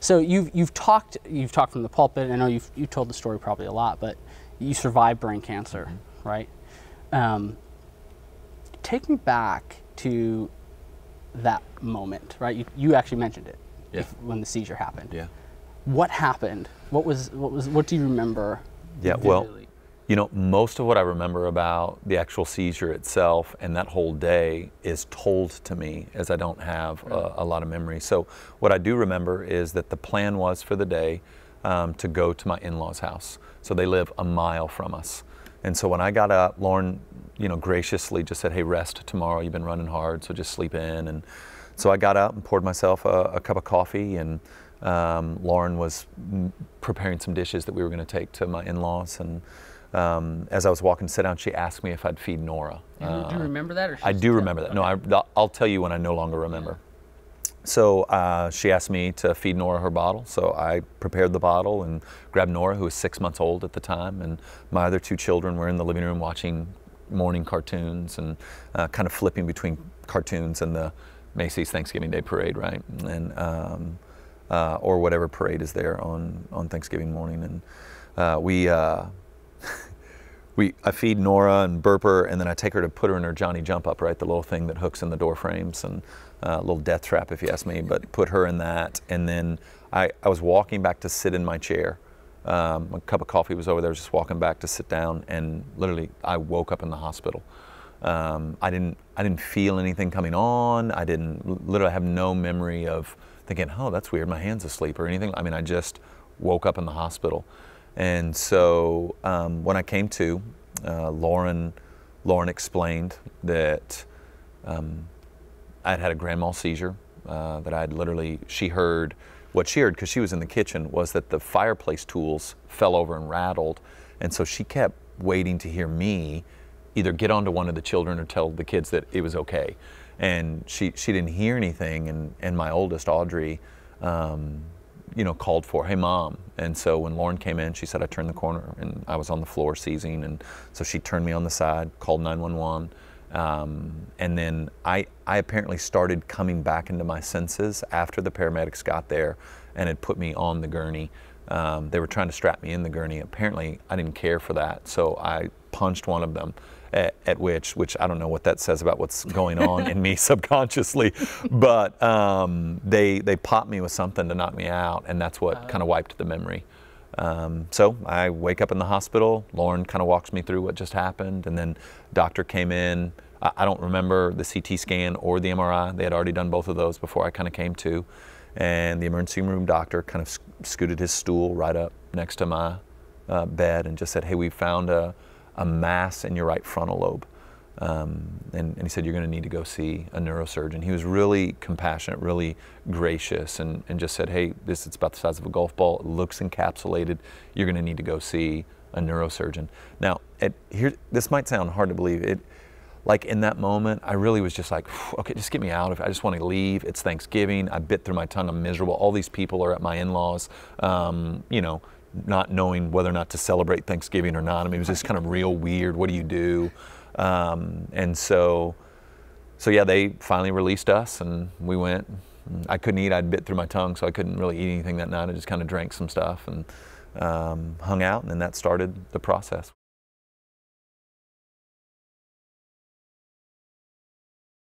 So you've you've talked you've talked from the pulpit. I know you've you told the story probably a lot, but you survived brain cancer, Mm-hmm. right? Um, take me back to that moment, right? You, you actually mentioned it Yeah. if- when the seizure happened. Yeah. What happened? What was what was what do you remember? Yeah, well, vividly? You know, most of what I remember about the actual seizure itself and that whole day is told to me as I don't have a, a lot of memory. So, what I do remember is that the plan was for the day um, to go to my in law's house. So, they live a mile from us. And so, when I got up, Lauren, you know, graciously just said, Hey, rest tomorrow. You've been running hard, so just sleep in. And so I got up and poured myself a, a cup of coffee, and um, Lauren was preparing some dishes that we were going to take to my in-laws. And um, as I was walking to sit down, she asked me if I'd feed Nora. Do you- do you remember that? Or Uh, I do remember that. No, I, I'll tell you when I no longer remember. So uh, she asked me to feed Nora her bottle. So I prepared the bottle and grabbed Nora, who was six months old at the time, and my other two children were in the living room watching morning cartoons and uh, kind of flipping between cartoons and the Macy's Thanksgiving Day Parade, right? And um, uh, or whatever parade is there on on Thanksgiving morning, and uh, we. Uh, we I feed Nora and burp her, and then I take her to put her in her Johnny Jump Up, right, the little thing that hooks in the door frames, and uh, a little death trap, if you ask me. But put her in that, and then I, I was walking back to sit in my chair. Um, a cup of coffee was over there. Was just walking back to sit down, and literally I woke up in the hospital. Um, I didn't I didn't feel anything coming on. I didn't literally have no memory of thinking, oh, that's weird, my hand's asleep or anything. I mean, I just woke up in the hospital. And so um, when I came to, uh, Lauren, Lauren explained that um, I'd had a grand mal seizure. Uh, that I'd literally, she heard, what she heard because she was in the kitchen was that the fireplace tools fell over and rattled. And so she kept waiting to hear me either get onto one of the children or tell the kids that it was okay. And she, she didn't hear anything. And, and my oldest, Audrey, um, you know, called for, hey, mom. And so when Lauren came in, she said, I turned the corner and I was on the floor seizing. And so she turned me on the side, called 911. Um, and then I, I apparently started coming back into my senses after the paramedics got there and had put me on the gurney. Um, they were trying to strap me in the gurney. Apparently, I didn't care for that, so I punched one of them. At, at which, which I don't know what that says about what's going on in me subconsciously, but um, they they popped me with something to knock me out, and that's what kind of wiped the memory. Um, so I wake up in the hospital. Lauren kind of walks me through what just happened, and then doctor came in. I, I don't remember the CT scan or the MRI. They had already done both of those before I kind of came to, and the emergency room doctor kind of sc- scooted his stool right up next to my uh, bed and just said, "Hey, we found a, a mass in your right frontal lobe." Um, and, and he said, You're going to need to go see a neurosurgeon. He was really compassionate, really gracious, and, and just said, Hey, this it's about the size of a golf ball. It looks encapsulated. You're going to need to go see a neurosurgeon. Now, at, here, this might sound hard to believe. It, like in that moment, I really was just like, okay, just get me out of it. I just want to leave. It's Thanksgiving. I bit through my tongue. I'm miserable. All these people are at my in laws, um, you know, not knowing whether or not to celebrate Thanksgiving or not. I mean, it was just kind of real weird. What do you do? Um, and so, so yeah, they finally released us, and we went. I couldn't eat; I'd bit through my tongue, so I couldn't really eat anything that night. I just kind of drank some stuff and um, hung out, and then that started the process.